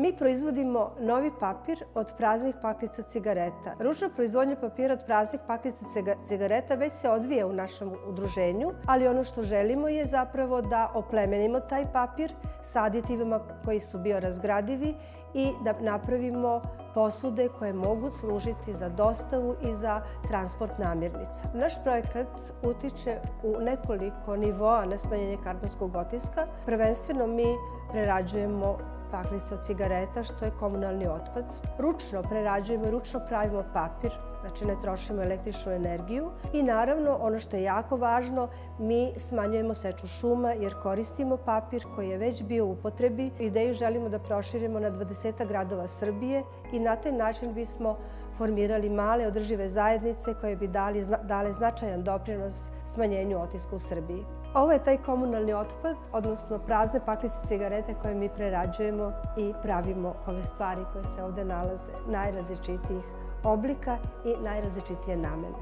Mi proizvodimo novi papir od praznih paklica cigareta. Ručna proizvodnja papira od praznih paklica cigareta već se odvija u našem udruženju, ali ono što želimo je zapravo da oplemenimo taj papir sa aditivima koji su biorazgradivi i da napravimo posude koje mogu služiti za dostavu i za transport namirnica. Naš projekat utiče u nekoliko nivoa na smanjenje karbonskog otiska. Prvenstveno mi prerađujemo paklice od cigareta, što je komunalni otpad. Ručno prerađujemo i ručno pravimo papir, znači ne trošimo električnu energiju. I naravno, ono što je jako važno, mi smanjujemo seču šuma jer koristimo papir koji je već bio u upotrebi. Ideju želimo da proširimo na 20 gradova Srbije i na taj način bismo formirali male održive zajednice koje bi dali, dale značajan doprinos smanjenju otiska u Srbiji. Ovo je taj komunalni otpad, odnosno prazne paklice cigarete koje mi prerađujemo i pravimo ove stvari koje se ovde nalaze najrazličitijih oblika i najrazličitije namene.